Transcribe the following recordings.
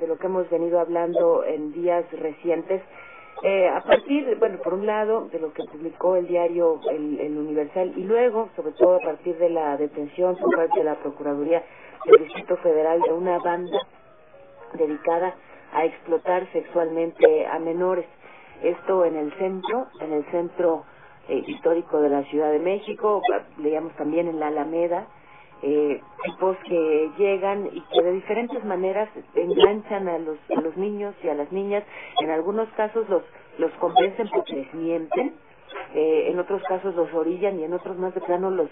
de, lo que hemos venido hablando en días recientes. Eh, a partir, bueno, por un lado, de lo que publicó el diario el, el, Universal y luego, sobre todo a partir de la detención por parte de la Procuraduría del Distrito Federal de una banda dedicada a explotar sexualmente a menores. Esto en el centro, en el centro eh, histórico de la Ciudad de México, leíamos también en la Alameda, eh, tipos que llegan y que de diferentes maneras enganchan a los, a los niños y a las niñas, en algunos casos los, los convencen porque les mienten, eh, en otros casos los orillan y en otros más de plano los,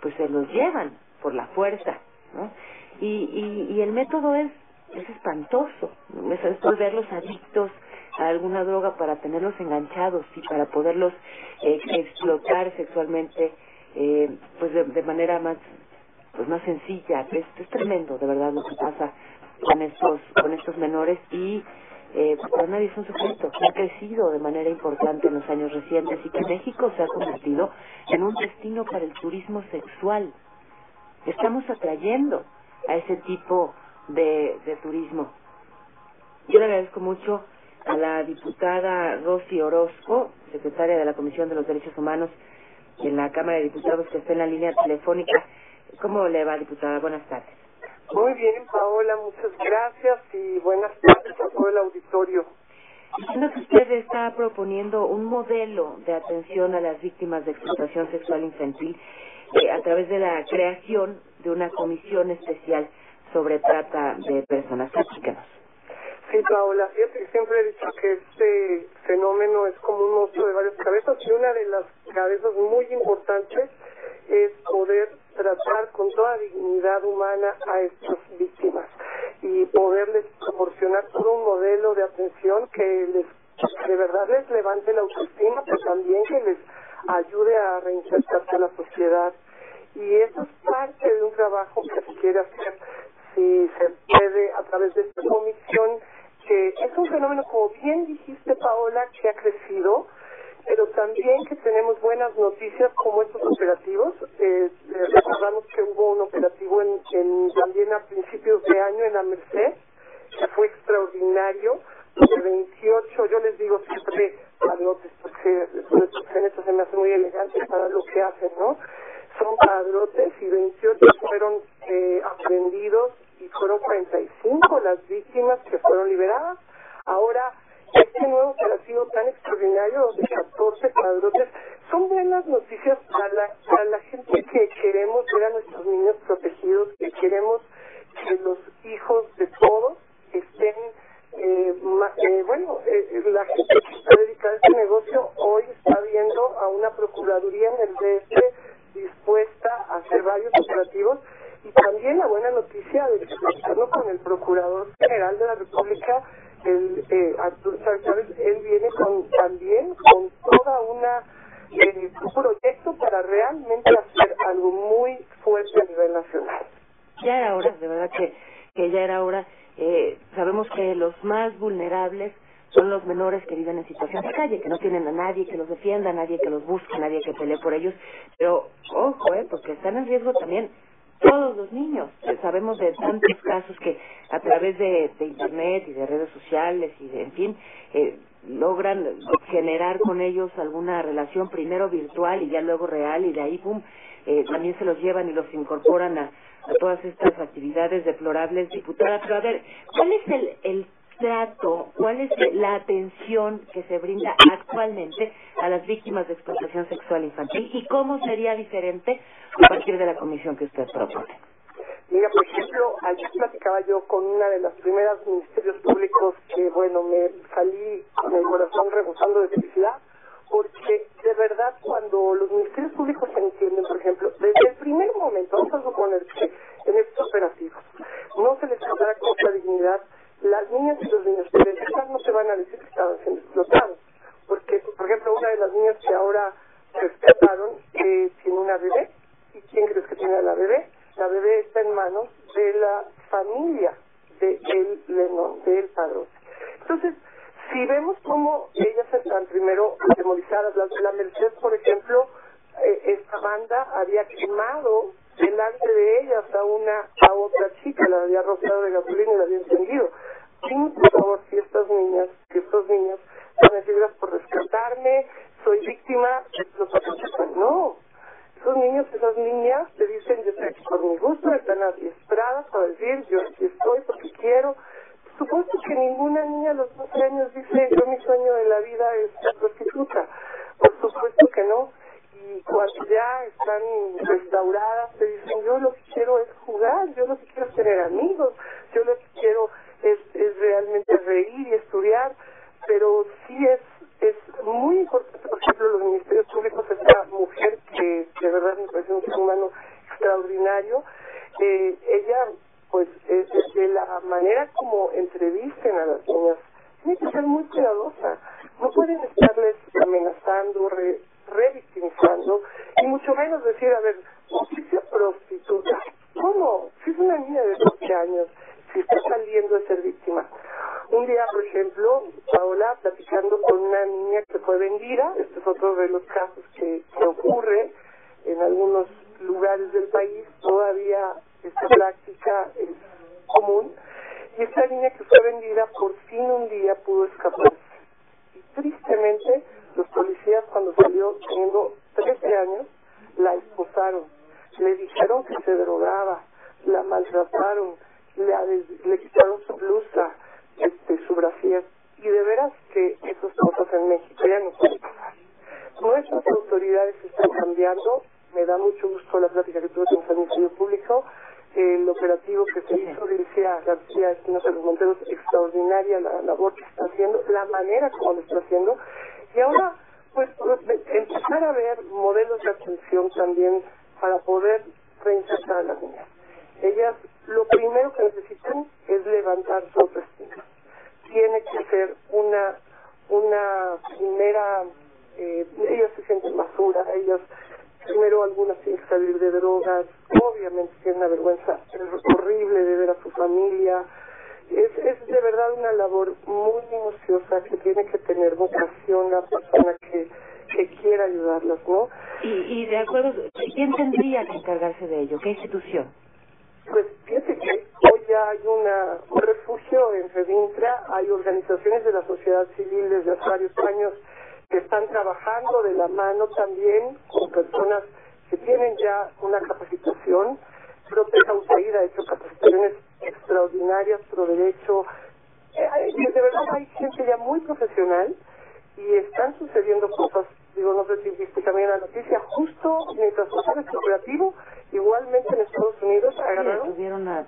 pues se los llevan por la fuerza, ¿no? Y, y, el método es, es espantoso, es volverlos adictos a alguna droga para tenerlos enganchados y para poderlos eh, explotar sexualmente eh, pues de manera más pues más sencilla es, es tremendo de verdad lo que pasa con estos con estos menores y eh, pues para nadie es un sujeto que ha crecido de manera importante en los años recientes y que México se ha convertido en un destino para el turismo sexual estamos atrayendo a ese tipo de, de turismo yo le agradezco mucho a la diputada Rosy Orozco, secretaria de la Comisión de los Derechos Humanos en la Cámara de Diputados, que está en la línea telefónica. ¿Cómo le va, diputada? Buenas tardes. Muy bien, Paola, muchas gracias y buenas tardes a todo el auditorio. Diciendo que usted está proponiendo un modelo de atención a las víctimas de explotación sexual infantil eh, a través de la creación de una comisión especial sobre trata de personas. Explícanos. Sí, Paola, fíjate que siempre he dicho que este fenómeno es como un monstruo de varias cabezas y una de las cabezas muy importantes es poder tratar con toda dignidad humana a estas víctimas y poderles proporcionar todo un modelo de atención que les de verdad les levante la autoestima, pero también que les ayude a reinsertarse a la sociedad. Y eso es parte de un trabajo que se quiere hacer si se puede a través de esta comisión que es un fenómeno, como bien dijiste, Paola, que ha crecido, pero también que tenemos buenas noticias como estos operativos. Eh, recordamos que hubo un operativo en, también a principios de año en la Merced, que fue extraordinario, de 28, yo les digo siempre padrotes, porque nuestros genetos se me hace muy elegante para lo que hacen, ¿no? Son padrotes y 28 fueron eh, aprendidos y fueron 45 las víctimas que fueron liberadas. Ahora, este nuevo operativo tan extraordinario de 14 padrotes son buenas noticias para la, para la gente que queremos ver a nuestros niños protegidos, que queremos los hijos de todos estén, eh, eh, bueno, eh, la gente que está dedicada a este negocio hoy está viendo a una procuraduría en el DF dispuesta a hacer varios operativos y también la buena noticia de que con el Procurador General de la República, el eh, Arturo Chávez, él viene con también con toda una eh, un proyecto para realmente hacer algo muy fuerte a nivel nacional. Ya era hora, de verdad que, que ya era hora. Eh, sabemos que los más vulnerables son los menores que viven en situación de calle, que no tienen a nadie que los defienda, a nadie que los busque, a nadie que pelee por ellos. Pero ojo, eh, porque están en riesgo también todos los niños. Sabemos de tantos casos que a través de, de Internet y de redes sociales y de, en fin, eh, logran generar con ellos alguna relación primero virtual y ya luego real y de ahí, pum, eh, también se los llevan y los incorporan a, todas estas actividades deplorables, diputada. Pero a ver, ¿cuál es el, el trato, cuál es la atención que se brinda actualmente a las víctimas de explotación sexual infantil y cómo sería diferente a partir de la comisión que usted propone. Mira, por ejemplo, ayer platicaba yo con una de las primeras ministerios públicos que, bueno, me salí con el corazón rebosando de felicidad, porque de verdad cuando los ministerios públicos se entienden, por ejemplo, desde el primer momento, vamos a suponer que en estos del padrón. Entonces, si vemos cómo ellas están primero atemorizadas, la, la Merced, por ejemplo, eh, esta banda había quemado delante de ellas a una a otra chica, la había rociado de gasolina y la había encendido. Dime, por favor, si estas niñas, que estos niños están restauradas, te dicen, yo lo que quiero es jugar, yo lo que quiero es tener amigos, yo lo que quiero es, es realmente reír y estudiar, pero sí es es muy importante, por ejemplo, los ministerios públicos, esta mujer que de verdad me parece un ser humano extraordinario, eh, ella, pues, eh, eh de la manera como entrevisten a las niñas, tiene que ser muy cuidadosa, no pueden estarles amenazando, re, revictimizando, y mucho menos decir, a ver, justicia prostituta. ¿Cómo? Si es una niña de 12 años, si está saliendo de ser víctima. Un día, por ejemplo, Paola platicando con una niña que fue vendida, este es otro de los casos que, que ocurre en algunos lugares del país, todavía esta práctica es común, y esta niña que fue vendida por fin un día pudo escaparse. Y tristemente, los policías cuando salió teniendo 13 años, la esposaron, le dijeron que se drogaba, la maltrataron, le, le quitaron su blusa, este, su brasier, y de veras que esas cosas en México ya no pueden pasar. Nuestras autoridades están cambiando, me da mucho gusto la plática que tuve con el Ministerio Público, el operativo que se hizo, decía García Espinosa de los Monteros, extraordinaria la labor que está haciendo, la manera como lo está haciendo, y ahora pues empezar a ver modelos de atención también para poder reinsertar a las niñas. Ellas lo primero que necesitan es levantar su autoestima. Tiene que ser una, una primera, eh, ellas se sienten basura, ellas primero algunas tienen que salir de drogas, obviamente tienen una vergüenza horrible de ver a su familia. Es, es de verdad una labor muy minuciosa que tiene que tener vocación la persona que, que quiera ayudarlas, ¿no? Y, y de acuerdo, ¿quién tendría que encargarse de ello? ¿Qué institución? Pues fíjate que hoy ya hay una, un refugio en Redintra, hay organizaciones de la sociedad civil desde hace varios años que están trabajando de la mano también con personas que tienen ya una capacitación. Proteja USAID ha hecho capacitaciones extraordinarias pro derecho. Eh, de verdad hay gente ya muy profesional y están sucediendo cosas, digo, no sé si viste también la noticia, justo mientras pasaba este operativo, igualmente en Estados Unidos agarraron... a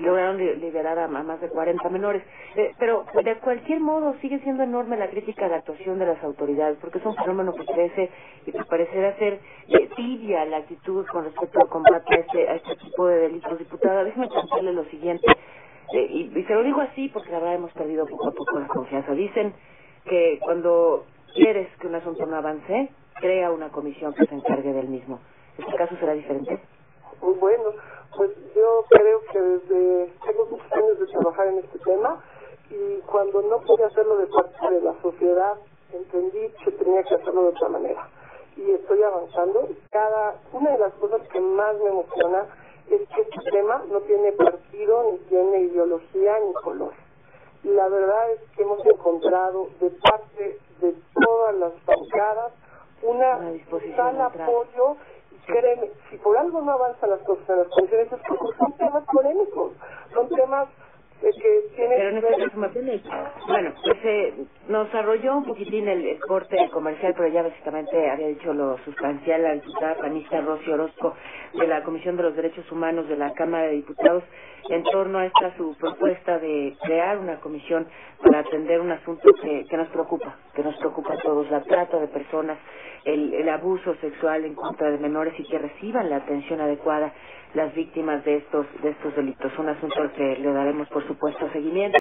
lograron liberar a más de 40 menores. Eh, pero de cualquier modo sigue siendo enorme la crítica a la actuación de las autoridades, porque es un fenómeno que crece y que parecerá ser eh, tibia la actitud con respecto al combate a este, a este tipo de delitos. Diputada, déjeme contarle lo siguiente, eh, y, y se lo digo así porque la verdad hemos perdido poco a poco la confianza. Dicen que cuando quieres que un asunto no avance, crea una comisión que se encargue del mismo. ¿Este caso será diferente? Bueno, pues yo creo que desde tengo muchos años de trabajar en este tema y cuando no pude hacerlo de parte de la sociedad, entendí que tenía que hacerlo de otra manera. Y estoy avanzando. Cada una de las cosas que más me emociona es que este tema no tiene partido, ni tiene ideología, ni color. Y la verdad es que hemos encontrado de parte de todas las bancadas una total apoyo si por algo no avanzan las cosas en las comisiones es porque son temas polémicos, son temas eh, que tienen... Pero no este Bueno, pues nos arrolló un poquitín el, corte comercial, pero ya básicamente había dicho lo sustancial la diputada panista Rosy Orozco de la Comisión de los Derechos Humanos de la Cámara de Diputados en torno a esta su propuesta de crear una comisión para atender un asunto que, nos preocupa, que nos preocupa a todos, la trata de personas, el, el abuso sexual en contra de menores y que reciban la atención adecuada las víctimas de estos de estos delitos. Un asunto al que le daremos, por supuesto, seguimiento.